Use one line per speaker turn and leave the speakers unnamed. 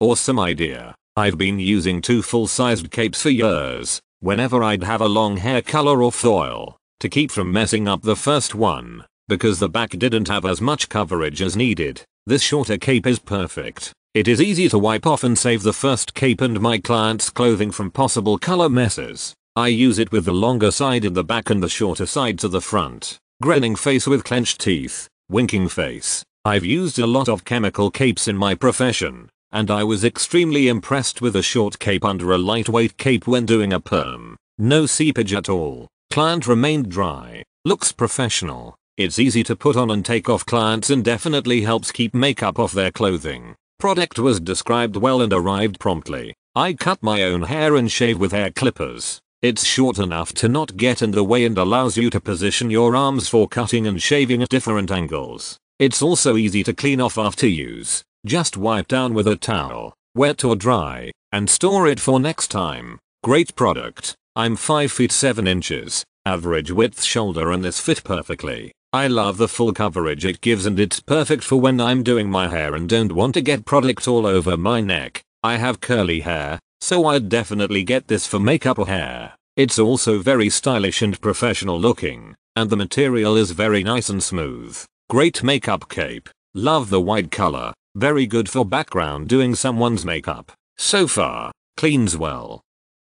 Awesome idea. I've been using two full-sized capes for years, whenever I'd have a long hair color or foil, to keep from messing up the first one, because the back didn't have as much coverage as needed. This shorter cape is perfect. It is easy to wipe off and save the first cape and my client's clothing from possible color messes. I use it with the longer side in the back and the shorter side to the front. Grinning face with clenched teeth. Winking face. I've used a lot of chemical capes in my profession, and I was extremely impressed with a short cape under a lightweight cape when doing a perm. No seepage at all. Client remained dry. Looks professional. It's easy to put on and take off clients and definitely helps keep makeup off their clothing. Product was described well and arrived promptly. I cut my own hair and shave with hair clippers. It's short enough to not get in the way and allows you to position your arms for cutting and shaving at different angles. It's also easy to clean off after use. Just wipe down with a towel, wet or dry, and store it for next time. Great product. I'm 5 feet 7 inches, average width shoulder and this fit perfectly. I love the full coverage it gives and it's perfect for when I'm doing my hair and don't want to get product all over my neck. I have curly hair, so I'd definitely get this for makeup or hair. It's also very stylish and professional looking, and the material is very nice and smooth. Great makeup cape. Love the white color. Very good for background doing someone's makeup. So far, cleans well.